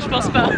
je pense pas.